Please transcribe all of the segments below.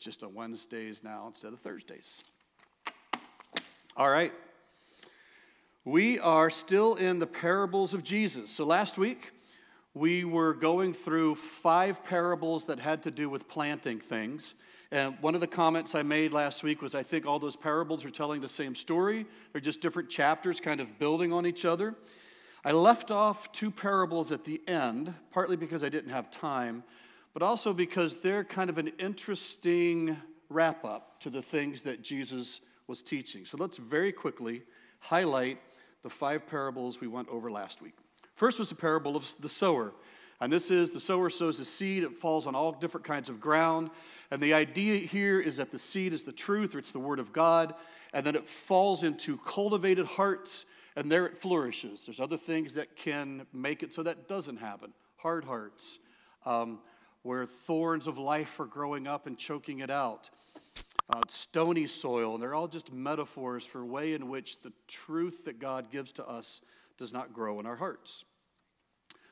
It's just on Wednesdays now instead of Thursdays. All right. We are still in the parables of Jesus. So last week, we were going through five parables that had to do with planting things. And one of the comments I made last week was I think all those parables are telling the same story. They're just different chapters kind of building on each other. I left off two parables at the end, partly because I didn't have time, but also because they're kind of an interesting wrap up to the things that Jesus was teaching. So let's very quickly highlight the five parables we went over last week. First was the parable of the sower. And this is the sower sows a seed, it falls on all different kinds of ground. And the idea here is that the seed is the truth, or it's the word of God, and then it falls into cultivated hearts, and there it flourishes. There's other things that can make it so that doesn't happen. Hard hearts, um, where thorns of life are growing up and choking it out uh, stony soil, and they're all just metaphors for a way in which the truth that God gives to us does not grow in our hearts.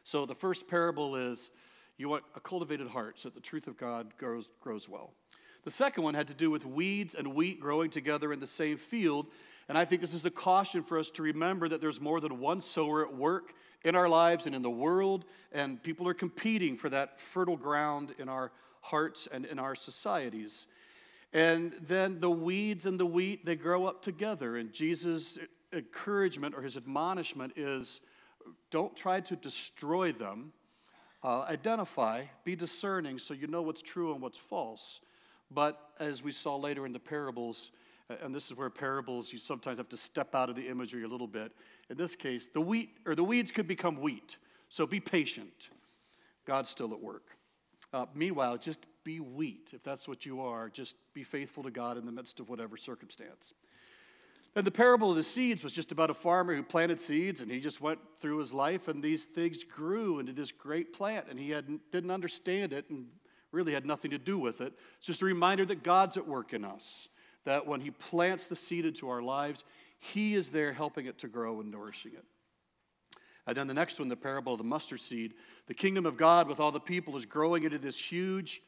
So the first parable is you want a cultivated heart so that the truth of God grows, grows well. The second one had to do with weeds and wheat growing together in the same field. And I think this is a caution for us to remember that there's more than one sower at work in our lives and in the world, and people are competing for that fertile ground in our hearts and in our societies. And then the weeds and the wheat, they grow up together. And Jesus' encouragement or his admonishment is don't try to destroy them. Uh, identify, be discerning so you know what's true and what's false. But as we saw later in the parables, and this is where parables you sometimes have to step out of the imagery a little bit. In this case, the wheat or the weeds could become wheat. So be patient. God's still at work. Uh, meanwhile, just be wheat. If that's what you are, just be faithful to God in the midst of whatever circumstance. And the parable of the seeds was just about a farmer who planted seeds and he just went through his life and these things grew into this great plant and he didn't understand it and really had nothing to do with it. It's just a reminder that God's at work in us, that when he plants the seed into our lives, he is there helping it to grow and nourishing it. And then the next one, the parable of the mustard seed. The kingdom of God with all the people is growing into this huge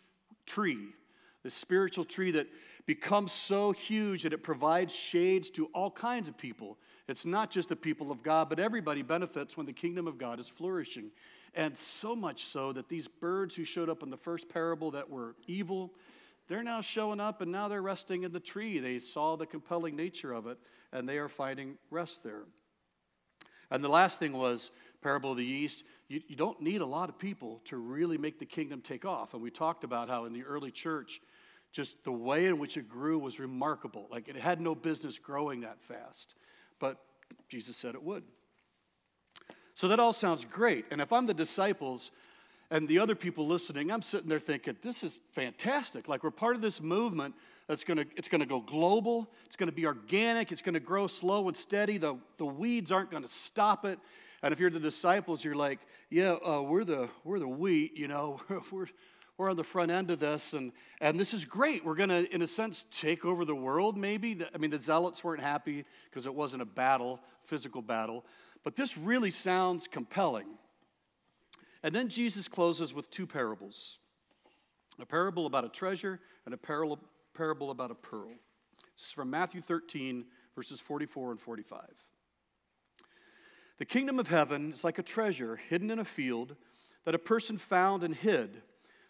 tree, this spiritual tree that becomes so huge that it provides shades to all kinds of people. It's not just the people of God, but everybody benefits when the kingdom of God is flourishing. And so much so that these birds who showed up in the first parable that were evil, they're now showing up and now they're resting in the tree. They saw the compelling nature of it and they are finding rest there. And the last thing was parable of the yeast you, you don't need a lot of people to really make the kingdom take off. And we talked about how in the early church, just the way in which it grew was remarkable. Like it had no business growing that fast, but Jesus said it would. So that all sounds great. And if I'm the disciples and the other people listening, I'm sitting there thinking, this is fantastic. Like we're part of this movement that's gonna, it's gonna go global, it's gonna be organic, it's gonna grow slow and steady. The, the weeds aren't gonna stop it. And if you're the disciples, you're like, yeah, uh, we're, the, we're the wheat, you know, we're, we're on the front end of this, and, and this is great. We're going to, in a sense, take over the world, maybe. I mean, the zealots weren't happy because it wasn't a battle, physical battle, but this really sounds compelling. And then Jesus closes with two parables a parable about a treasure and a parable, parable about a pearl. This is from Matthew 13, verses 44 and 45. The kingdom of heaven is like a treasure hidden in a field that a person found and hid,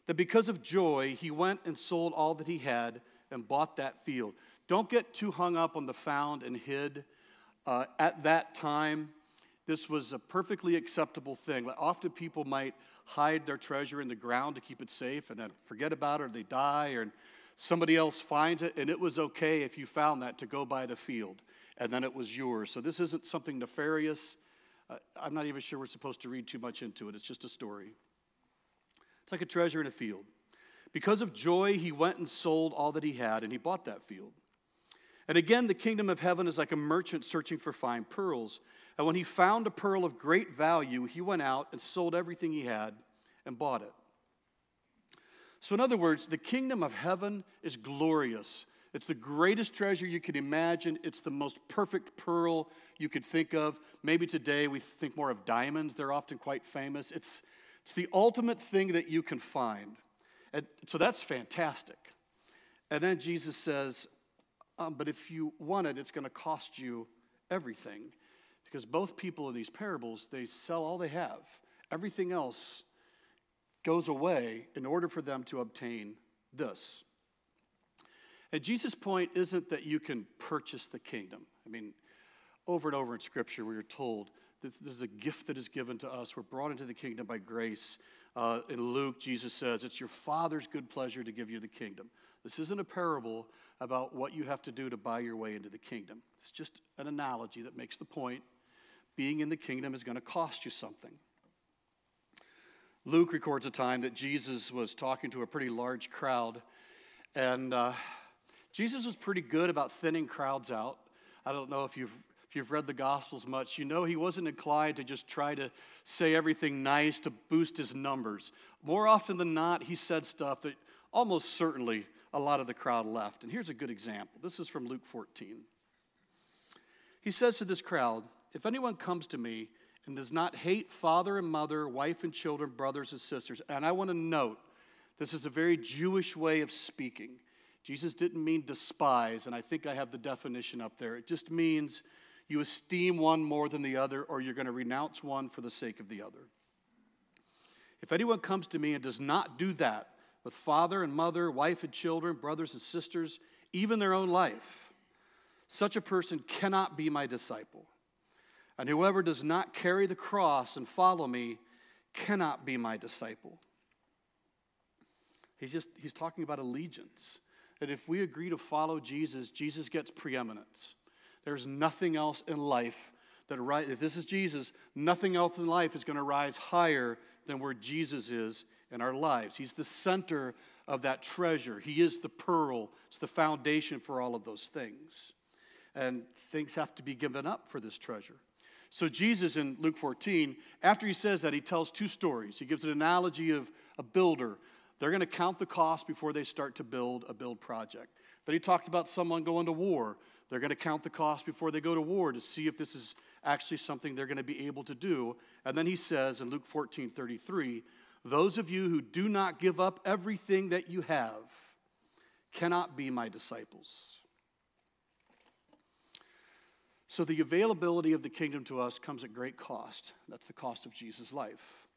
that because of joy he went and sold all that he had and bought that field. Don't get too hung up on the found and hid. Uh, at that time, this was a perfectly acceptable thing. Often people might hide their treasure in the ground to keep it safe and then forget about it or they die or somebody else finds it. And it was okay if you found that to go buy the field and then it was yours. So this isn't something nefarious. Uh, I'm not even sure we're supposed to read too much into it. It's just a story. It's like a treasure in a field. Because of joy, he went and sold all that he had, and he bought that field. And again, the kingdom of heaven is like a merchant searching for fine pearls. And when he found a pearl of great value, he went out and sold everything he had and bought it. So, in other words, the kingdom of heaven is glorious. It's the greatest treasure you can imagine. It's the most perfect pearl you could think of. Maybe today we think more of diamonds, they're often quite famous. It's, it's the ultimate thing that you can find. And so that's fantastic. And then Jesus says, um, But if you want it, it's going to cost you everything. Because both people in these parables, they sell all they have. Everything else goes away in order for them to obtain this. And Jesus' point isn't that you can purchase the kingdom. I mean, over and over in Scripture, we are told that this is a gift that is given to us. We're brought into the kingdom by grace. Uh, in Luke, Jesus says, It's your Father's good pleasure to give you the kingdom. This isn't a parable about what you have to do to buy your way into the kingdom. It's just an analogy that makes the point being in the kingdom is going to cost you something. Luke records a time that Jesus was talking to a pretty large crowd, and uh, Jesus was pretty good about thinning crowds out. I don't know if you've if you've read the Gospels much, you know he wasn't inclined to just try to say everything nice to boost his numbers. More often than not, he said stuff that almost certainly a lot of the crowd left. And here's a good example. This is from Luke 14. He says to this crowd, If anyone comes to me and does not hate father and mother, wife and children, brothers and sisters, and I want to note, this is a very Jewish way of speaking. Jesus didn't mean despise, and I think I have the definition up there. It just means you esteem one more than the other, or you're going to renounce one for the sake of the other. If anyone comes to me and does not do that with father and mother, wife and children, brothers and sisters, even their own life, such a person cannot be my disciple. And whoever does not carry the cross and follow me cannot be my disciple. He's just he's talking about allegiance that if we agree to follow Jesus, Jesus gets preeminence. There's nothing else in life that if this is Jesus, nothing else in life is going to rise higher than where Jesus is in our lives. He's the center of that treasure. He is the pearl. It's the foundation for all of those things. And things have to be given up for this treasure. So, Jesus in Luke 14, after he says that, he tells two stories. He gives an analogy of a builder they're going to count the cost before they start to build a build project. Then he talks about someone going to war. They're going to count the cost before they go to war to see if this is actually something they're going to be able to do. And then he says in Luke 14 33, those of you who do not give up everything that you have cannot be my disciples. So, the availability of the kingdom to us comes at great cost. That's the cost of Jesus' life.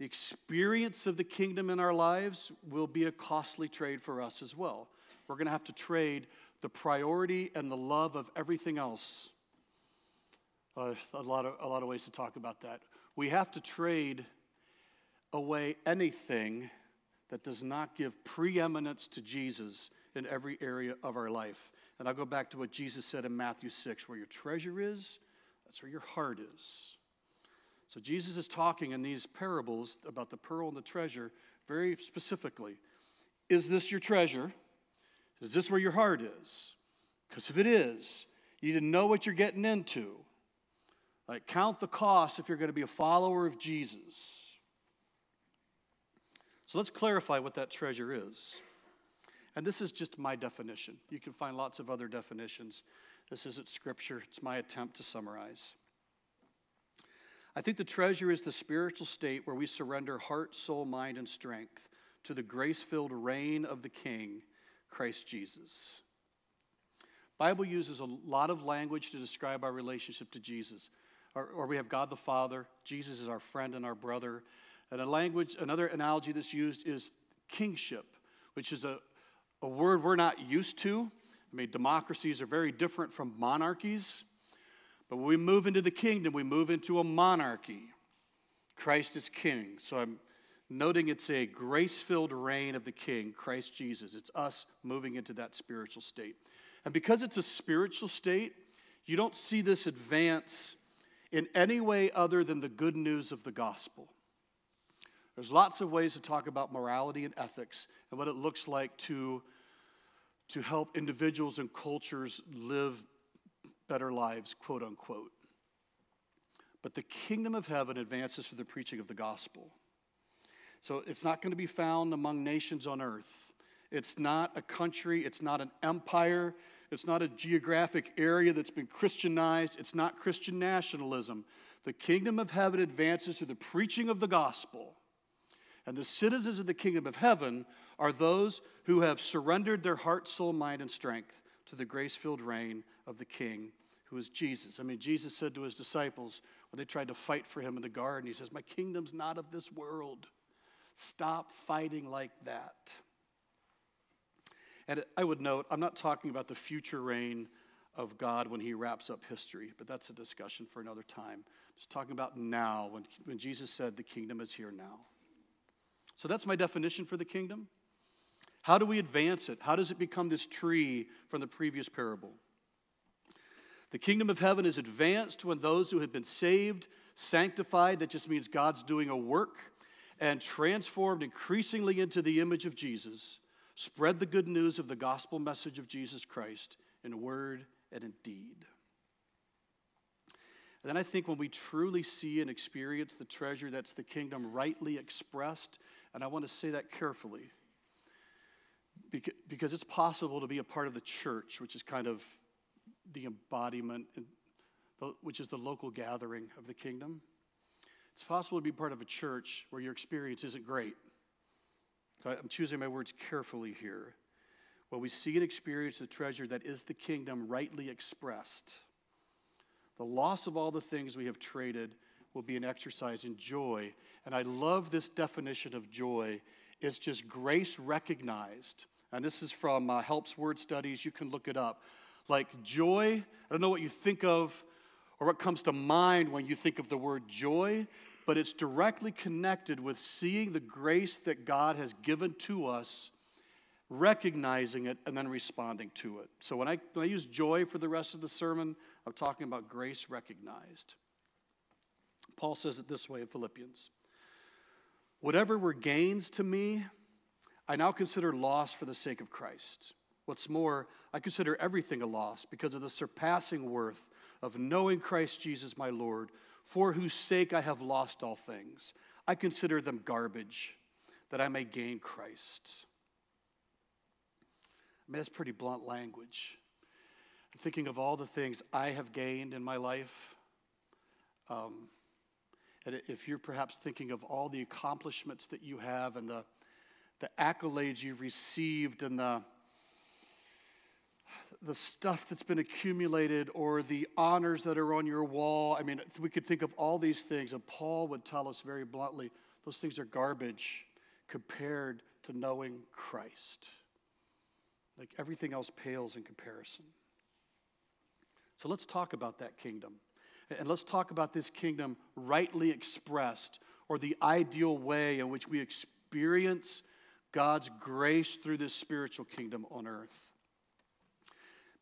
The experience of the kingdom in our lives will be a costly trade for us as well. We're going to have to trade the priority and the love of everything else. Uh, a, lot of, a lot of ways to talk about that. We have to trade away anything that does not give preeminence to Jesus in every area of our life. And I'll go back to what Jesus said in Matthew 6 where your treasure is, that's where your heart is. So Jesus is talking in these parables about the pearl and the treasure very specifically. Is this your treasure? Is this where your heart is? Because if it is, you need to know what you're getting into. Like, count the cost if you're going to be a follower of Jesus. So let's clarify what that treasure is. And this is just my definition. You can find lots of other definitions. This isn't scripture, it's my attempt to summarize. I think the treasure is the spiritual state where we surrender heart, soul, mind, and strength to the grace filled reign of the King, Christ Jesus. Bible uses a lot of language to describe our relationship to Jesus. Or, or, we have God the Father, Jesus is our friend and our brother. And a language, another analogy that's used is kingship, which is a, a word we're not used to. I mean, democracies are very different from monarchies. But when we move into the kingdom, we move into a monarchy. Christ is king. So I'm noting it's a grace filled reign of the king, Christ Jesus. It's us moving into that spiritual state. And because it's a spiritual state, you don't see this advance in any way other than the good news of the gospel. There's lots of ways to talk about morality and ethics and what it looks like to, to help individuals and cultures live better lives, quote unquote. But the kingdom of heaven advances through the preaching of the gospel. So it's not going to be found among nations on earth. It's not a country, it's not an empire, it's not a geographic area that's been Christianized, it's not Christian nationalism. The kingdom of heaven advances through the preaching of the gospel. And the citizens of the kingdom of heaven are those who have surrendered their heart, soul, mind, and strength to the grace filled reign of the King, who is Jesus. I mean, Jesus said to his disciples when they tried to fight for him in the garden, He says, My kingdom's not of this world. Stop fighting like that. And I would note, I'm not talking about the future reign of God when he wraps up history, but that's a discussion for another time. I'm just talking about now, when, when Jesus said, The kingdom is here now. So that's my definition for the kingdom. How do we advance it? How does it become this tree from the previous parable? The kingdom of heaven is advanced when those who have been saved, sanctified, that just means God's doing a work, and transformed increasingly into the image of Jesus, spread the good news of the gospel message of Jesus Christ in word and in deed. And then I think when we truly see and experience the treasure that's the kingdom rightly expressed, and I want to say that carefully, because it's possible to be a part of the church, which is kind of the embodiment, which is the local gathering of the kingdom. It's possible to be part of a church where your experience isn't great. I'm choosing my words carefully here. Where we see and experience the treasure that is the kingdom rightly expressed. The loss of all the things we have traded will be an exercise in joy. And I love this definition of joy. It's just grace recognized. And this is from uh, Helps Word Studies. You can look it up. Like joy, I don't know what you think of or what comes to mind when you think of the word joy, but it's directly connected with seeing the grace that God has given to us, recognizing it, and then responding to it. So when I, when I use joy for the rest of the sermon, I'm talking about grace recognized. Paul says it this way in Philippians Whatever were gains to me, I now consider loss for the sake of Christ. What's more, I consider everything a loss because of the surpassing worth of knowing Christ Jesus my Lord, for whose sake I have lost all things. I consider them garbage that I may gain Christ. I mean, that's pretty blunt language. I'm thinking of all the things I have gained in my life. Um, if you're perhaps thinking of all the accomplishments that you have and the, the accolades you've received and the, the stuff that's been accumulated or the honors that are on your wall. I mean, we could think of all these things, and Paul would tell us very bluntly those things are garbage compared to knowing Christ. Like everything else pales in comparison. So let's talk about that kingdom. And let's talk about this kingdom rightly expressed, or the ideal way in which we experience God's grace through this spiritual kingdom on earth.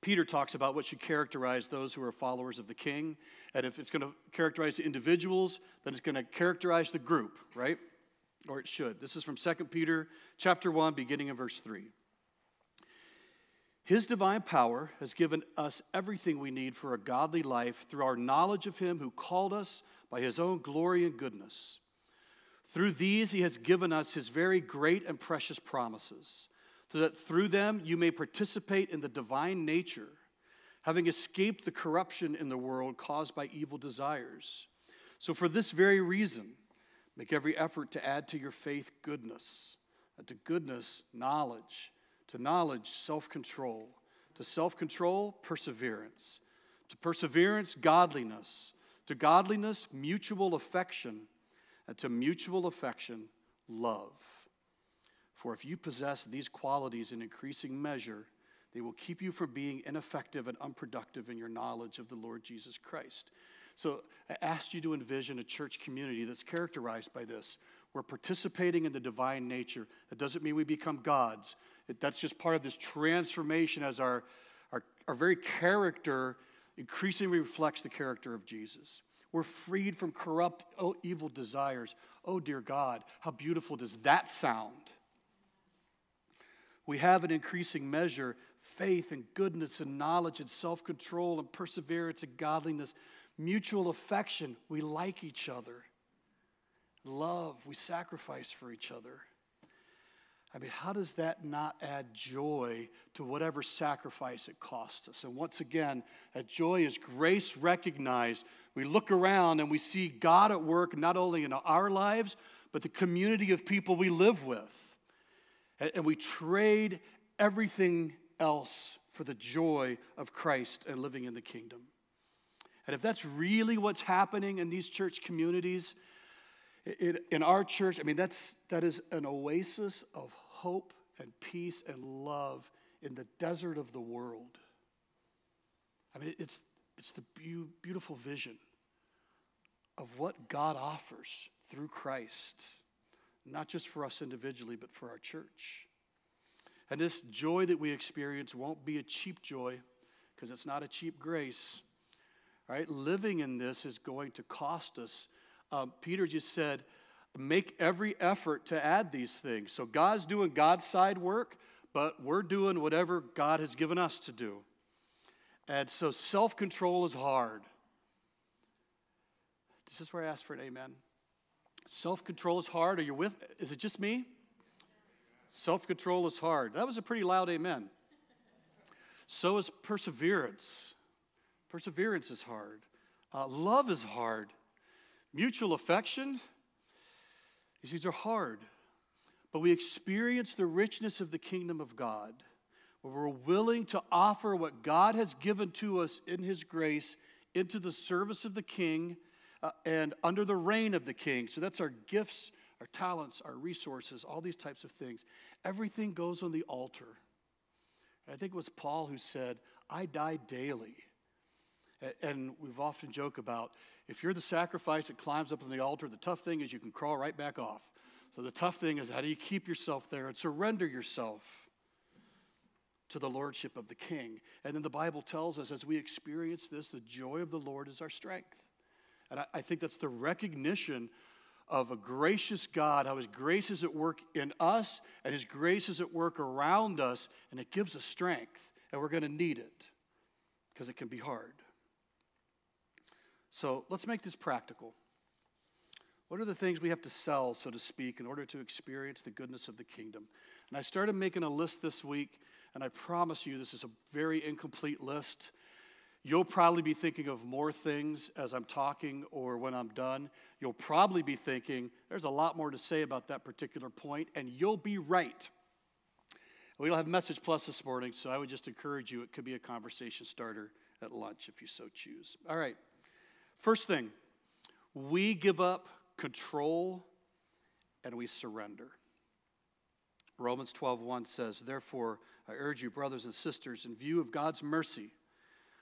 Peter talks about what should characterize those who are followers of the king. And if it's going to characterize the individuals, then it's going to characterize the group, right? Or it should. This is from 2 Peter chapter 1, beginning in verse 3. His divine power has given us everything we need for a godly life through our knowledge of Him who called us by His own glory and goodness. Through these, He has given us His very great and precious promises, so that through them you may participate in the divine nature, having escaped the corruption in the world caused by evil desires. So, for this very reason, make every effort to add to your faith goodness, and to goodness, knowledge to knowledge, self control. To self control, perseverance. To perseverance, godliness. To godliness, mutual affection. And to mutual affection, love. For if you possess these qualities in increasing measure, they will keep you from being ineffective and unproductive in your knowledge of the Lord Jesus Christ. So I asked you to envision a church community that's characterized by this. We're participating in the divine nature. That doesn't mean we become gods. That's just part of this transformation as our, our, our very character increasingly reflects the character of Jesus. We're freed from corrupt, oh, evil desires. Oh, dear God, how beautiful does that sound? We have in increasing measure faith and goodness and knowledge and self control and perseverance and godliness, mutual affection. We like each other love, we sacrifice for each other. I mean, how does that not add joy to whatever sacrifice it costs us? And once again, that joy is grace recognized. We look around and we see God at work not only in our lives, but the community of people we live with. And, we trade everything else for the joy of Christ and living in the kingdom. And if that's really what's happening in these church communities, in, in our church, I mean, that's, that is an oasis of hope and peace and love in the desert of the world. I mean, it's, it's the be- beautiful vision of what God offers through Christ, not just for us individually, but for our church. And this joy that we experience won't be a cheap joy because it's not a cheap grace. Right? Living in this is going to cost us. Um, Peter just said, make every effort to add these things. So God's doing God's side work, but we're doing whatever God has given us to do. And so self control is hard. This is where I ask for an amen. Self control is hard. Are you with? Is it just me? Self control is hard. That was a pretty loud amen. So is perseverance. Perseverance is hard. Uh, love is hard. Mutual affection, these are hard. But we experience the richness of the kingdom of God, where we're willing to offer what God has given to us in His grace into the service of the King uh, and under the reign of the King. So that's our gifts, our talents, our resources, all these types of things. Everything goes on the altar. I think it was Paul who said, I die daily. And we've often joked about if you're the sacrifice that climbs up on the altar, the tough thing is you can crawl right back off. So the tough thing is how do you keep yourself there and surrender yourself to the lordship of the king? And then the Bible tells us as we experience this, the joy of the Lord is our strength. And I, I think that's the recognition of a gracious God, how His grace is at work in us and His grace is at work around us, and it gives us strength. And we're going to need it because it can be hard. So let's make this practical. What are the things we have to sell, so to speak, in order to experience the goodness of the kingdom? And I started making a list this week, and I promise you this is a very incomplete list. You'll probably be thinking of more things as I'm talking or when I'm done. You'll probably be thinking, there's a lot more to say about that particular point, and you'll be right. We don't have Message Plus this morning, so I would just encourage you, it could be a conversation starter at lunch if you so choose. All right. First thing, we give up control and we surrender. Romans 12:1 says, "Therefore, I urge you, brothers and sisters, in view of God's mercy,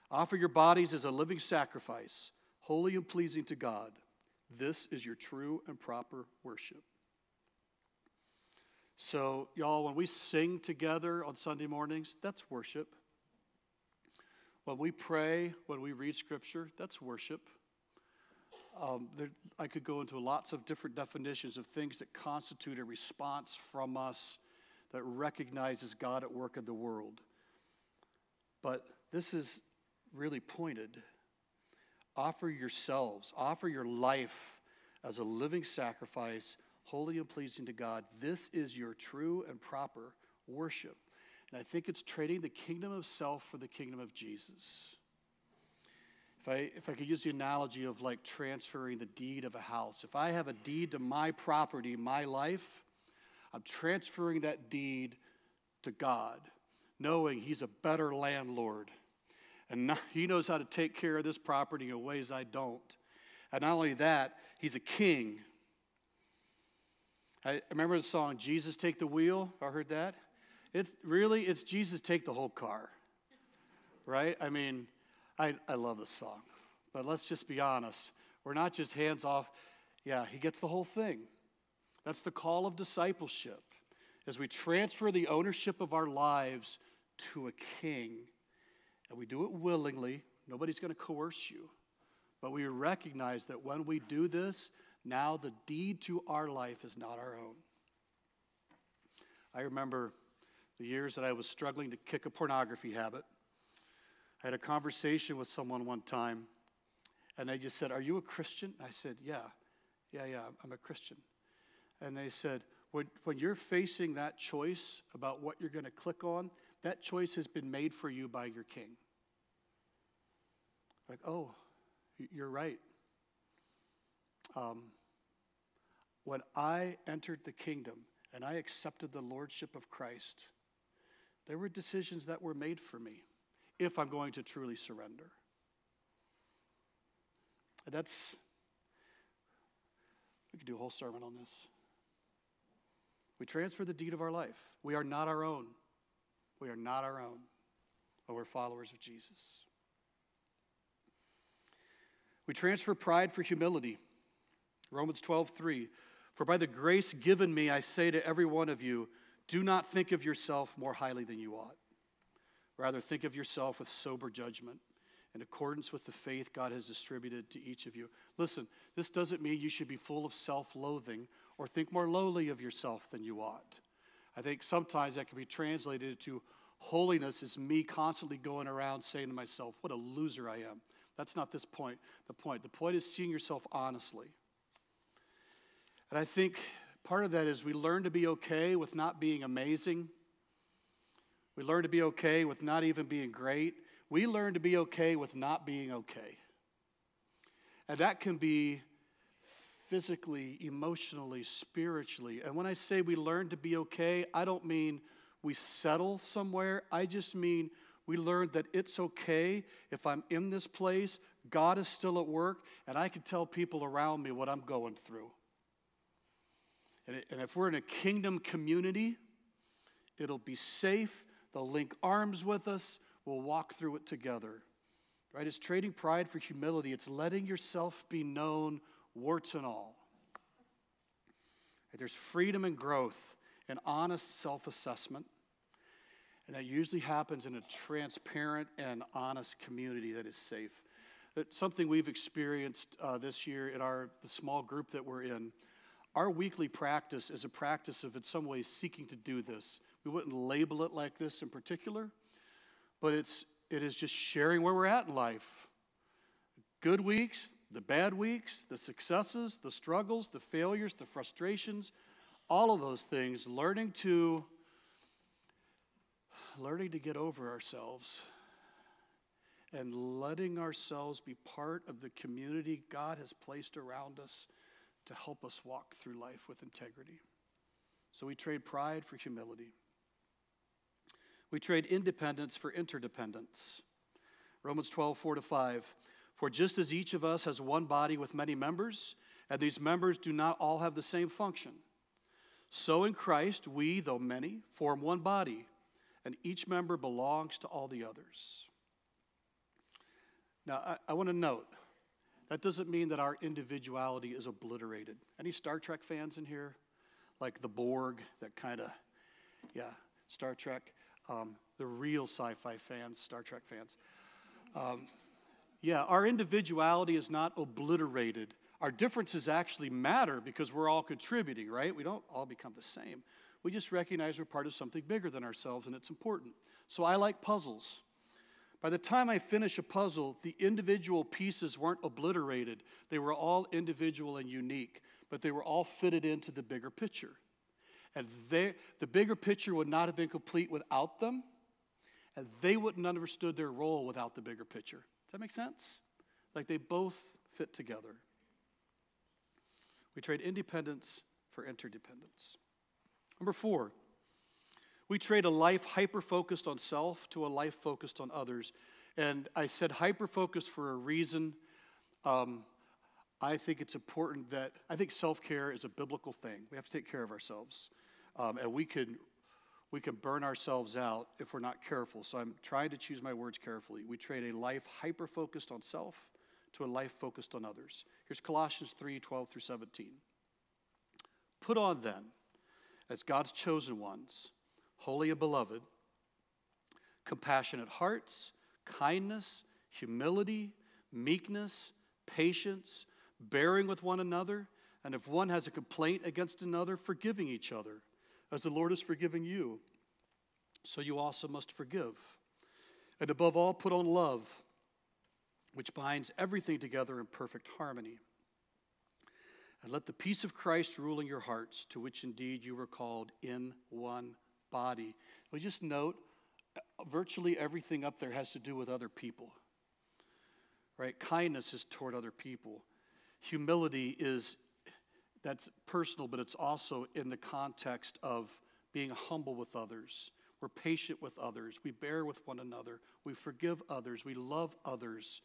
offer your bodies as a living sacrifice, holy and pleasing to God. This is your true and proper worship." So, y'all, when we sing together on Sunday mornings, that's worship. When we pray, when we read scripture, that's worship. Um, there, I could go into lots of different definitions of things that constitute a response from us that recognizes God at work in the world. But this is really pointed. Offer yourselves, offer your life as a living sacrifice, holy and pleasing to God. This is your true and proper worship. And I think it's trading the kingdom of self for the kingdom of Jesus. If I, if I could use the analogy of like transferring the deed of a house, if I have a deed to my property, my life, I'm transferring that deed to God, knowing He's a better landlord. And not, He knows how to take care of this property in ways I don't. And not only that, He's a king. I remember the song, Jesus Take the Wheel. I heard that. It's really, it's Jesus Take the whole car, right? I mean, I, I love this song. But let's just be honest. We're not just hands off. Yeah, he gets the whole thing. That's the call of discipleship. As we transfer the ownership of our lives to a king, and we do it willingly, nobody's going to coerce you. But we recognize that when we do this, now the deed to our life is not our own. I remember the years that I was struggling to kick a pornography habit. I had a conversation with someone one time, and they just said, Are you a Christian? I said, Yeah, yeah, yeah, I'm a Christian. And they said, when, when you're facing that choice about what you're going to click on, that choice has been made for you by your king. Like, oh, you're right. Um, when I entered the kingdom and I accepted the Lordship of Christ, there were decisions that were made for me if I'm going to truly surrender. And that's, we could do a whole sermon on this. We transfer the deed of our life. We are not our own. We are not our own, but we're followers of Jesus. We transfer pride for humility. Romans 12, 3. For by the grace given me, I say to every one of you, do not think of yourself more highly than you ought. Rather, think of yourself with sober judgment in accordance with the faith God has distributed to each of you. Listen, this doesn't mean you should be full of self loathing or think more lowly of yourself than you ought. I think sometimes that can be translated to holiness is me constantly going around saying to myself, What a loser I am. That's not this point. The point. The point is seeing yourself honestly. And I think part of that is we learn to be okay with not being amazing. We learn to be okay with not even being great. We learn to be okay with not being okay. And that can be physically, emotionally, spiritually. And when I say we learn to be okay, I don't mean we settle somewhere. I just mean we learn that it's okay if I'm in this place, God is still at work, and I can tell people around me what I'm going through. And, if we're in a kingdom community, it'll be safe. They'll link arms with us. We'll walk through it together. Right? It's trading pride for humility. It's letting yourself be known, warts and all. There's freedom and growth and honest self assessment. And that usually happens in a transparent and honest community that is safe. That's something we've experienced uh, this year in our the small group that we're in. Our weekly practice is a practice of, in some ways, seeking to do this. We wouldn't label it like this in particular, but it's, it is just sharing where we're at in life. Good weeks, the bad weeks, the successes, the struggles, the failures, the frustrations, all of those things, learning to learning to get over ourselves and letting ourselves be part of the community God has placed around us to help us walk through life with integrity. So we trade pride for humility. We trade independence for interdependence. Romans 12, 4 to 5. For just as each of us has one body with many members, and these members do not all have the same function, so in Christ we, though many, form one body and each member belongs to all the others. Now, I, I want to note that doesn't mean that our individuality is obliterated. Any Star Trek fans in here? Like the Borg, that kind of, yeah, Star Trek. Um, the real sci fi fans, Star Trek fans. Um, yeah, our individuality is not obliterated. Our differences actually matter because we're all contributing, right? We don't all become the same. We just recognize we're part of something bigger than ourselves and it's important. So I like puzzles. By the time I finish a puzzle, the individual pieces weren't obliterated. They were all individual and unique, but they were all fitted into the bigger picture. And they, the bigger picture would not have been complete without them, and they wouldn't have understood their role without the bigger picture. Does that make sense? Like they both fit together. We trade independence for interdependence. Number four, we trade a life hyper focused on self to a life focused on others. And I said hyper focused for a reason. Um, I think it's important that, I think self care is a biblical thing. We have to take care of ourselves. Um, and we can, we can burn ourselves out if we're not careful. So I'm trying to choose my words carefully. We trade a life hyper focused on self to a life focused on others. Here's Colossians 3 12 through 17. Put on then as God's chosen ones, holy and beloved, compassionate hearts, kindness, humility, meekness, patience, bearing with one another, and if one has a complaint against another, forgiving each other, as the Lord has forgiven you, so you also must forgive. And above all, put on love, which binds everything together in perfect harmony. And let the peace of Christ rule in your hearts, to which indeed you were called in one body. We just note virtually everything up there has to do with other people. Right? Kindness is toward other people. Humility is that's personal, but it's also in the context of being humble with others. We're patient with others. We bear with one another. We forgive others. We love others.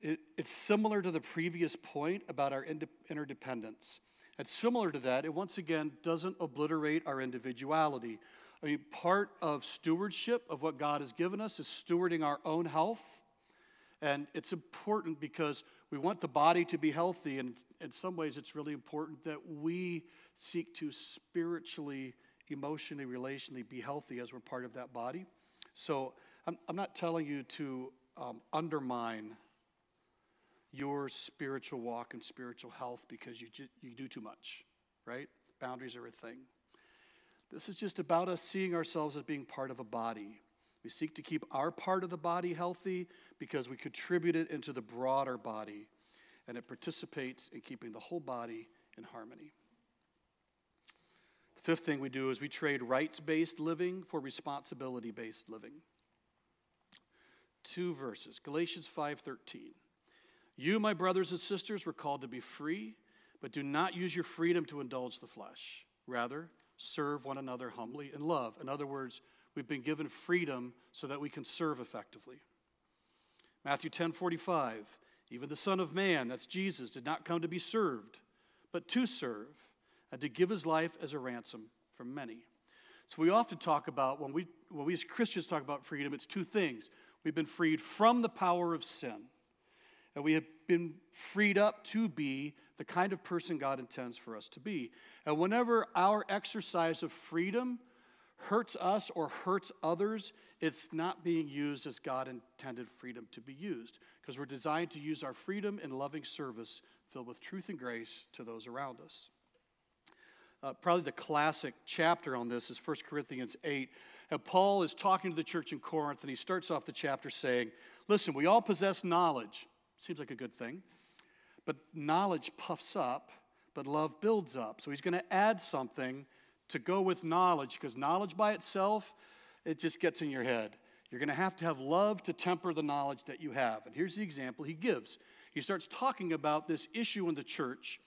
It, it's similar to the previous point about our interdependence. It's similar to that. It once again doesn't obliterate our individuality. I mean, part of stewardship of what God has given us is stewarding our own health. And it's important because we want the body to be healthy. And in some ways, it's really important that we seek to spiritually, emotionally, relationally be healthy as we're part of that body. So I'm, I'm not telling you to um, undermine your spiritual walk and spiritual health because you, you do too much, right? Boundaries are a thing. This is just about us seeing ourselves as being part of a body. We seek to keep our part of the body healthy because we contribute it into the broader body, and it participates in keeping the whole body in harmony. The fifth thing we do is we trade rights based living for responsibility based living. Two verses Galatians 5:13. You, my brothers and sisters, were called to be free, but do not use your freedom to indulge the flesh. Rather, serve one another humbly in love. In other words, we've been given freedom so that we can serve effectively. Matthew 10 45, even the Son of Man, that's Jesus, did not come to be served, but to serve, and to give his life as a ransom for many. So we often talk about, when we, when we as Christians talk about freedom, it's two things. We've been freed from the power of sin and we have been freed up to be the kind of person God intends for us to be. And whenever our exercise of freedom hurts us or hurts others, it's not being used as God intended freedom to be used, because we're designed to use our freedom in loving service filled with truth and grace to those around us. Uh, probably the classic chapter on this is 1 Corinthians 8. And Paul is talking to the church in Corinth, and he starts off the chapter saying, Listen, we all possess knowledge. Seems like a good thing. But knowledge puffs up, but love builds up. So he's going to add something to go with knowledge because knowledge by itself, it just gets in your head. You're going to have to have love to temper the knowledge that you have. And here's the example he gives. He starts talking about this issue in the church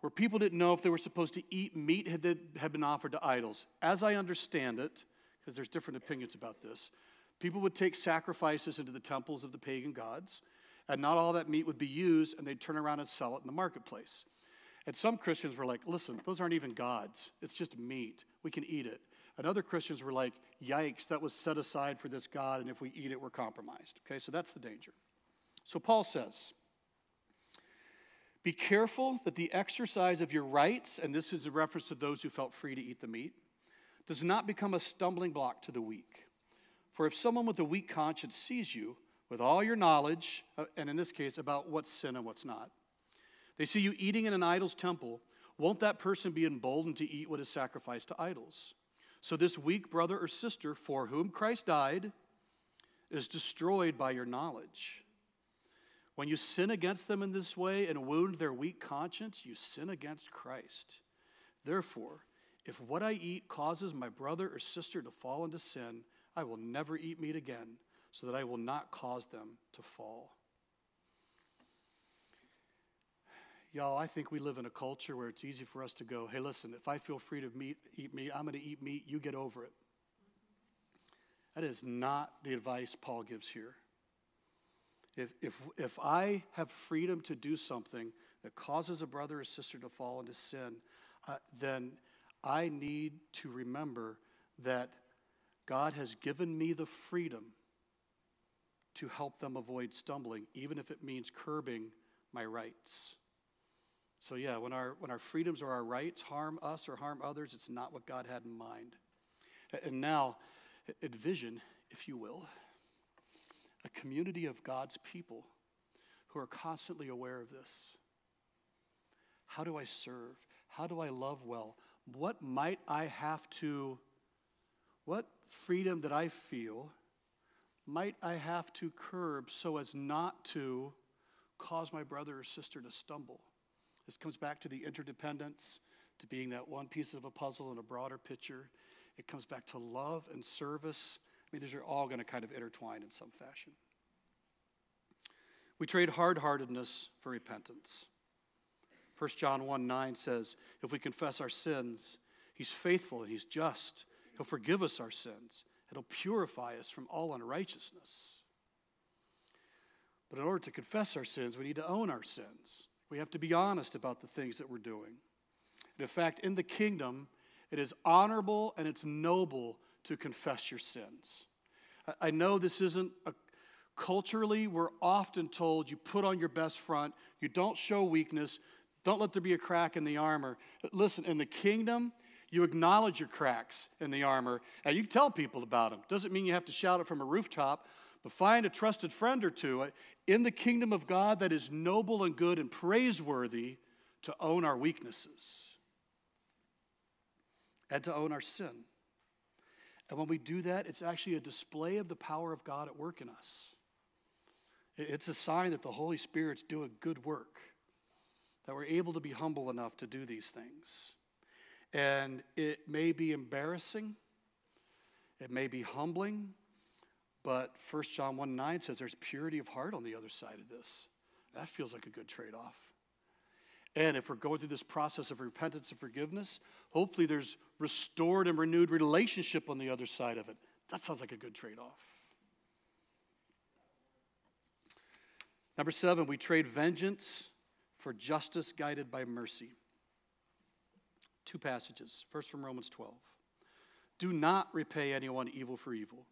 where people didn't know if they were supposed to eat meat that had been offered to idols. As I understand it, because there's different opinions about this, people would take sacrifices into the temples of the pagan gods and not all that meat would be used, and they'd turn around and sell it in the marketplace. And some Christians were like, listen, those aren't even gods. It's just meat. We can eat it. And other Christians were like, yikes, that was set aside for this God, and if we eat it, we're compromised. Okay, so that's the danger. So Paul says, be careful that the exercise of your rights, and this is a reference to those who felt free to eat the meat, does not become a stumbling block to the weak. For if someone with a weak conscience sees you, with all your knowledge, uh, and in this case, about what's sin and what's not. They see you eating in an idol's temple. Won't that person be emboldened to eat what is sacrificed to idols? So, this weak brother or sister for whom Christ died is destroyed by your knowledge. When you sin against them in this way and wound their weak conscience, you sin against Christ. Therefore, if what I eat causes my brother or sister to fall into sin, I will never eat meat again so that I will not cause them to fall. Y'all, I think we live in a culture where it's easy for us to go, hey, listen, if I feel free to meat, eat meat, I'm going to eat meat, you get over it. That is not the advice Paul gives here. If, if, if I have freedom to do something that causes a brother or sister to fall into sin, uh, then I need to remember that God has given me the freedom to help them avoid stumbling, even if it means curbing my rights. So, yeah, when our, when our freedoms or our rights harm us or harm others, it's not what God had in mind. And now, envision, if you will, a community of God's people who are constantly aware of this. How do I serve? How do I love well? What might I have to, what freedom that I feel might I have to curb so as not to cause my brother or sister to stumble? This comes back to the interdependence, to being that one piece of a puzzle in a broader picture. It comes back to love and service. I mean, these are all going to kind of intertwine in some fashion. We trade hard heartedness for repentance. 1 John 1 9 says, If we confess our sins, He's faithful and He's just. He'll forgive us our sins, He'll purify us from all unrighteousness. But in order to confess our sins, we need to own our sins. We have to be honest about the things that we're doing. And in fact, in the kingdom, it is honorable and it's noble to confess your sins. I know this isn't a, culturally, we're often told you put on your best front, you don't show weakness, don't let there be a crack in the armor. Listen, in the kingdom, you acknowledge your cracks in the armor and you tell people about them. Doesn't mean you have to shout it from a rooftop, but find a trusted friend or two uh, in the kingdom of God that is noble and good and praiseworthy to own our weaknesses and to own our sin. And when we do that, it's actually a display of the power of God at work in us. It's a sign that the Holy Spirit's doing good work, that we're able to be humble enough to do these things. And it may be embarrassing, it may be humbling, but 1 John 1 9 says there's purity of heart on the other side of this. That feels like a good trade off. And if we're going through this process of repentance and forgiveness, hopefully there's restored and renewed relationship on the other side of it. That sounds like a good trade off. Number seven, we trade vengeance for justice guided by mercy. Two passages. First from Romans 12. Do not repay anyone evil for evil.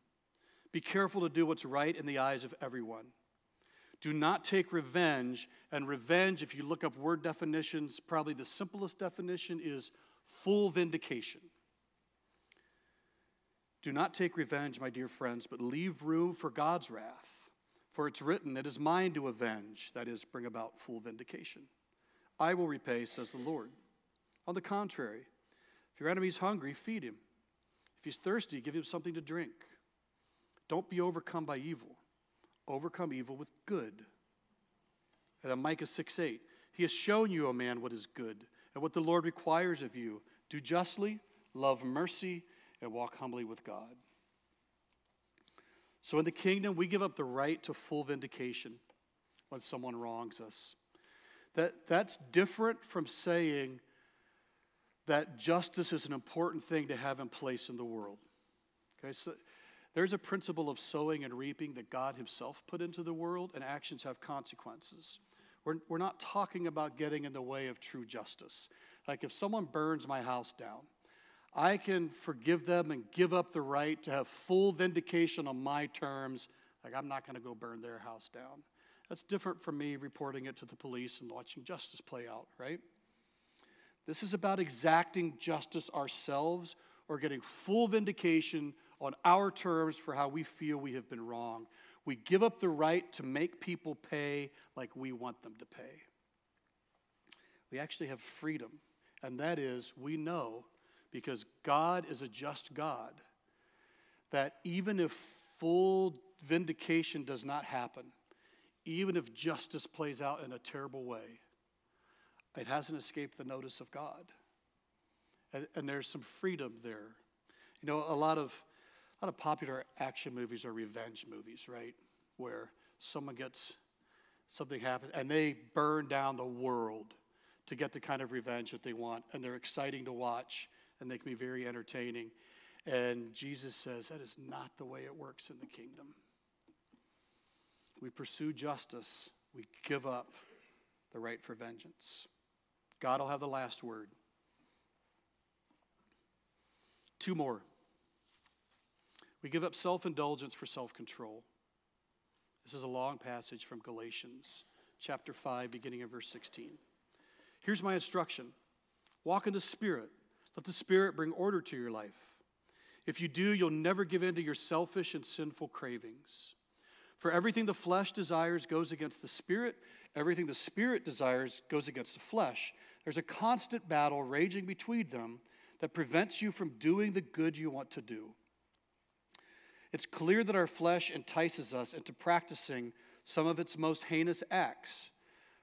Be careful to do what's right in the eyes of everyone. Do not take revenge. And revenge, if you look up word definitions, probably the simplest definition is full vindication. Do not take revenge, my dear friends, but leave room for God's wrath. For it's written, It is mine to avenge, that is, bring about full vindication. I will repay, says the Lord. On the contrary, if your enemy's hungry, feed him. If he's thirsty, give him something to drink. Don't be overcome by evil overcome evil with good. And then Micah 6 8. He has shown you, O man, what is good and what the Lord requires of you. Do justly, love mercy, and walk humbly with God. So in the kingdom, we give up the right to full vindication when someone wrongs us. That, that's different from saying that justice is an important thing to have in place in the world. Okay, so there's a principle of sowing and reaping that God Himself put into the world, and actions have consequences. We're, we're not talking about getting in the way of true justice. Like if someone burns my house down, I can forgive them and give up the right to have full vindication on my terms. Like I'm not going to go burn their house down. That's different from me reporting it to the police and watching justice play out, right? This is about exacting justice ourselves or getting full vindication on our terms for how we feel we have been wrong. We give up the right to make people pay like we want them to pay. We actually have freedom, and that is we know because God is a just God that even if full vindication does not happen, even if justice plays out in a terrible way, it hasn't escaped the notice of God. And, and there's some freedom there. You know, a lot of a lot of popular action movies are revenge movies, right? Where someone gets something happen and they burn down the world to get the kind of revenge that they want. And they're exciting to watch and they can be very entertaining. And Jesus says that is not the way it works in the kingdom. We pursue justice, we give up the right for vengeance. God will have the last word. Two more. We give up self indulgence for self control. This is a long passage from Galatians chapter 5, beginning of verse 16. Here's my instruction walk in the Spirit. Let the Spirit bring order to your life. If you do, you'll never give in to your selfish and sinful cravings. For everything the flesh desires goes against the Spirit, everything the Spirit desires goes against the flesh. There's a constant battle raging between them that prevents you from doing the good you want to do. It's clear that our flesh entices us into practicing some of its most heinous acts,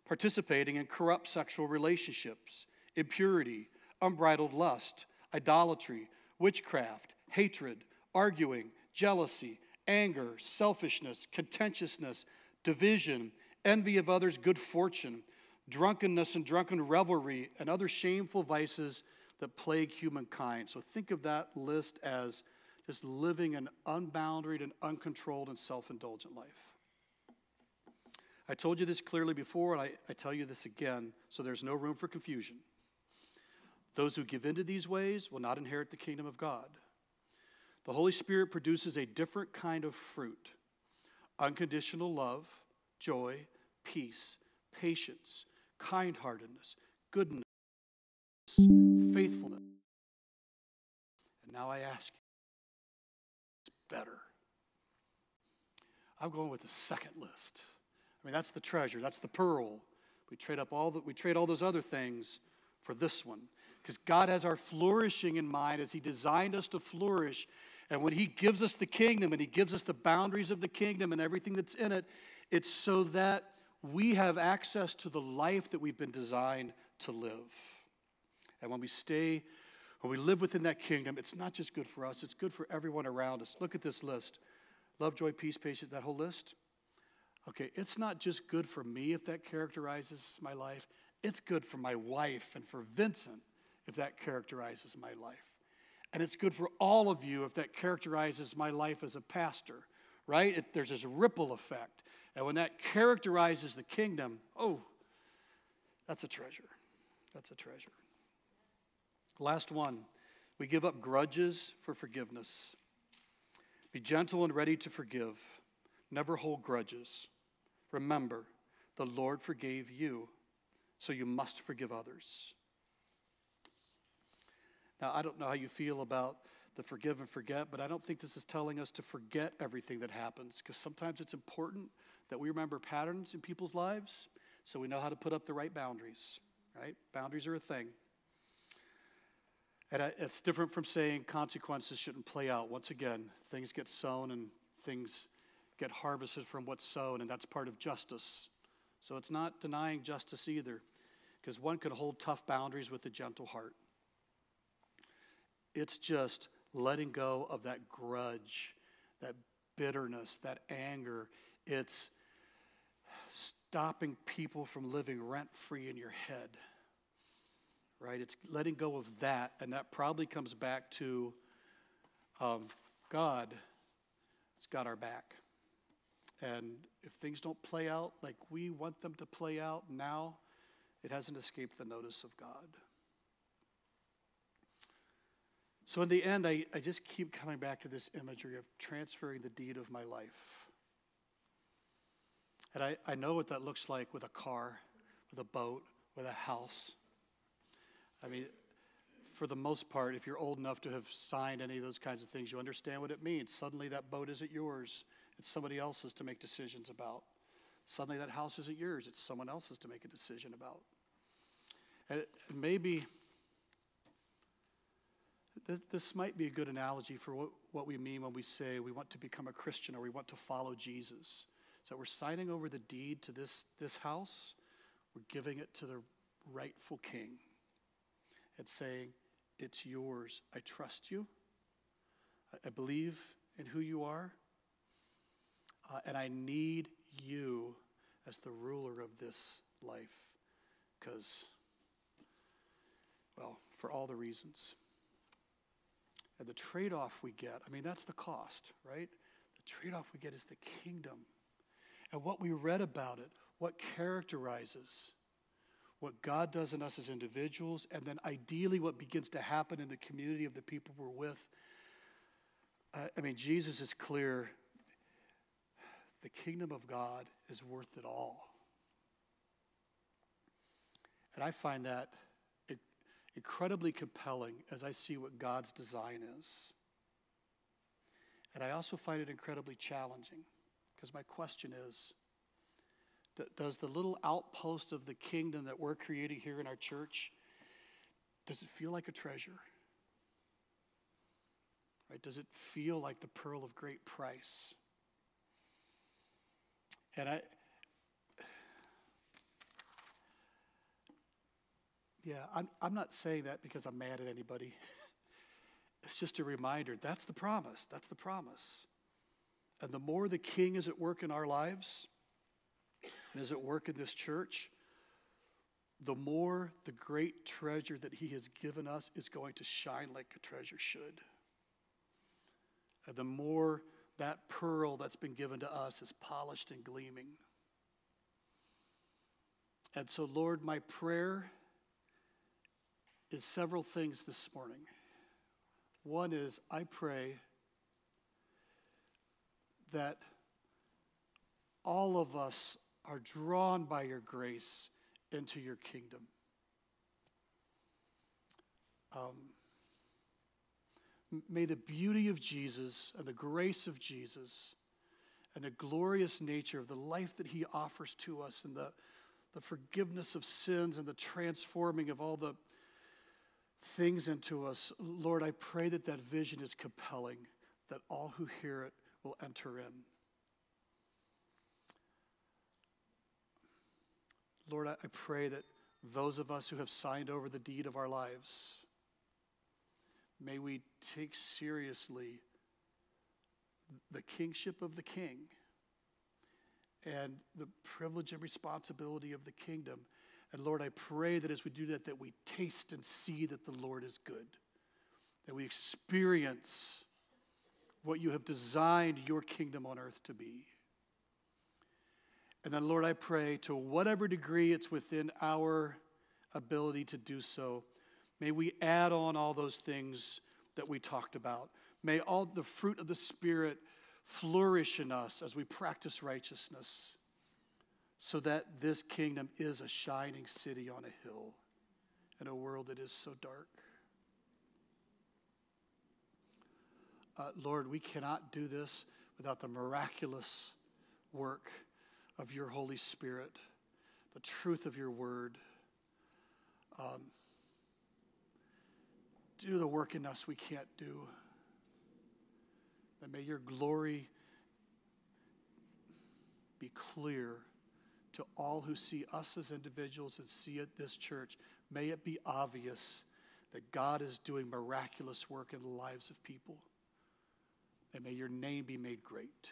participating in corrupt sexual relationships, impurity, unbridled lust, idolatry, witchcraft, hatred, arguing, jealousy, anger, selfishness, contentiousness, division, envy of others' good fortune, drunkenness and drunken revelry, and other shameful vices that plague humankind. So think of that list as just living an unbounded and uncontrolled and self indulgent life. I told you this clearly before, and I, I tell you this again, so there's no room for confusion. Those who give into these ways will not inherit the kingdom of God. The Holy Spirit produces a different kind of fruit unconditional love, joy, peace, patience, kind heartedness, goodness, faithfulness. And now I ask you, better. I'm going with the second list. I mean, that's the treasure, that's the pearl. We trade up all the, we trade all those other things for this one. Because God has our flourishing in mind as He designed us to flourish. And when He gives us the kingdom and He gives us the boundaries of the kingdom and everything that's in it, it's so that we have access to the life that we've been designed to live. And when we stay, when we live within that kingdom, it's not just good for us, it's good for everyone around us. Look at this list love, joy, peace, patience, that whole list. Okay, it's not just good for me if that characterizes my life, it's good for my wife and for Vincent if that characterizes my life. And it's good for all of you if that characterizes my life as a pastor, right? It, there's this ripple effect. And when that characterizes the kingdom, oh, that's a treasure. That's a treasure. Last one we give up grudges for forgiveness. Be gentle and ready to forgive. Never hold grudges. Remember, the Lord forgave you, so you must forgive others. Now, I don't know how you feel about the forgive and forget, but I don't think this is telling us to forget everything that happens because sometimes it's important that we remember patterns in people's lives so we know how to put up the right boundaries, right? Boundaries are a thing. And it's different from saying consequences shouldn't play out. Once again, things get sown and things get harvested from what's sown, and that's part of justice. So it's not denying justice either, because one can hold tough boundaries with a gentle heart. It's just letting go of that grudge, that bitterness, that anger. It's stopping people from living rent free in your head, right? It's letting go of that, and that probably comes back to um, God. It's got our back. And if things don't play out like we want them to play out now, it hasn't escaped the notice of God. So, in the end, I, I just keep coming back to this imagery of transferring the deed of my life. And I, I know what that looks like with a car, with a boat, with a house. I mean, for the most part, if you're old enough to have signed any of those kinds of things, you understand what it means. Suddenly, that boat isn't yours, it's somebody else's to make decisions about. Suddenly, that house isn't yours, it's someone else's to make a decision about. And maybe this might be a good analogy for what, what we mean when we say we want to become a Christian or we want to follow Jesus. So we're signing over the deed to this, this house, we're giving it to the rightful king and saying, It's yours. I trust you. I, I believe in who you are. Uh, and I need you as the ruler of this life because, well, for all the reasons. And the trade off we get, I mean, that's the cost, right? The trade off we get is the kingdom. And what we read about it, what characterizes what God does in us as individuals, and then ideally what begins to happen in the community of the people we're with. Uh, I mean, Jesus is clear the kingdom of God is worth it all. And I find that incredibly compelling as I see what God's design is. And I also find it incredibly challenging because my question is does the little outpost of the kingdom that we're creating here in our church does it feel like a treasure? Right? Does it feel like the pearl of great price? And I Yeah, I'm, I'm not saying that because I'm mad at anybody. it's just a reminder that's the promise. That's the promise. And the more the king is at work in our lives and is at work in this church, the more the great treasure that He has given us is going to shine like a treasure should. And the more that pearl that's been given to us is polished and gleaming. And so, Lord, my prayer is several things this morning. One is I pray that all of us are drawn by your grace into your kingdom. Um, may the beauty of Jesus and the grace of Jesus and the glorious nature of the life that he offers to us and the, the forgiveness of sins and the transforming of all the things into us, Lord, I pray that that vision is compelling, that all who hear it will enter in. Lord, I pray that those of us who have signed over the deed of our lives, may we take seriously the kingship of the king and the privilege and responsibility of the kingdom. And Lord, I pray that as we do that, that we taste and see that the Lord is good, that we experience what you have designed your kingdom on earth to be. And then, Lord, I pray to whatever degree it's within our ability to do so, may we add on all those things that we talked about. May all the fruit of the Spirit flourish in us as we practice righteousness, so that this kingdom is a shining city on a hill in a world that is so dark. Uh, Lord, we cannot do this without the miraculous work of your Holy Spirit, the truth of your word. Um, do the work in us we can't do. And may your glory be clear to all who see us as individuals and see it this church. May it be obvious that God is doing miraculous work in the lives of people. And may your name be made great.